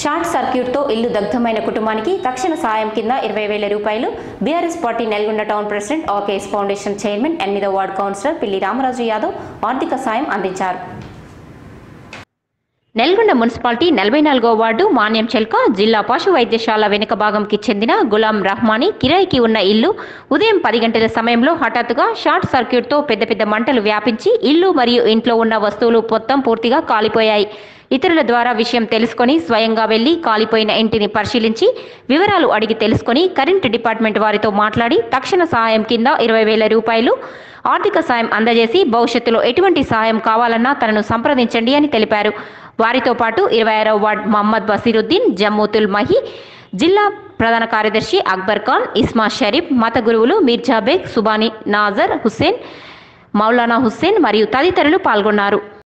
Short సర్క్యూట్తో ఇల్లు దగ్ధమైన కుటుంబానికి తక్షణ సాయం కింద ఇరవై వేల రూపాయలు. BRS party Nalgonda town president RKS foundation chairman ఎనిమిదో వార్డు కౌన్సిలర్ పిల్లి రామరాజు యాదవ్ ఆర్థిక సాయం అందించారు. నెల్గొండ మున్సిపాలిటీ నలభై నాలుగో వార్డు మాన్యం చెల్క జిల్లా పశు వైద్యశాల వెనుక భాగంకి చెందిన గులాం రహ్మాని కిరాయికి ఉన్న ఇల్లు ఉదయం పది గంటల సమయంలో హఠాత్తుగా షార్ట్ సర్క్యూట్తో పెద్ద పెద్ద మంటలు వ్యాపించి ఇల్లు మరియు ఇంట్లో ఉన్న వస్తువులు మొత్తం పూర్తిగా కాలిపోయాయి. ఇతరుల ద్వారా విషయం తెలుసుకొని స్వయంగా వెళ్ళి కాలిపోయిన ఇంటిని పరిశీలించి వివరాలు అడిగి తెలుసుకొని కరెంట్ డిపార్ట్మెంట్ వారితో మాట్లాడి తక్షణ సహాయం కింద ఇరవై వేల రూపాయలు ఆర్థిక సాయం అందజేసి భవిష్యత్తులో ఎటువంటి సహాయం కావాలన్నా తనను సంప్రదించండి అని తెలిపారు. వారితో పాటు ఇరవై ఆరవ వార్డ్ మహమ్మద్ బసీరుద్దీన్ జమ్మూతుల్ మహి జిల్లా ప్రధాన కార్యదర్శి అక్బర్ ఖాన్ ఇస్మా షరీఫ్ మత గురువులు మీర్జాబేగ్ సుబాని నాజర్ హుస్సేన్ మౌలానా హుస్సేన్ మరియు తదితరులు పాల్గొన్నారు.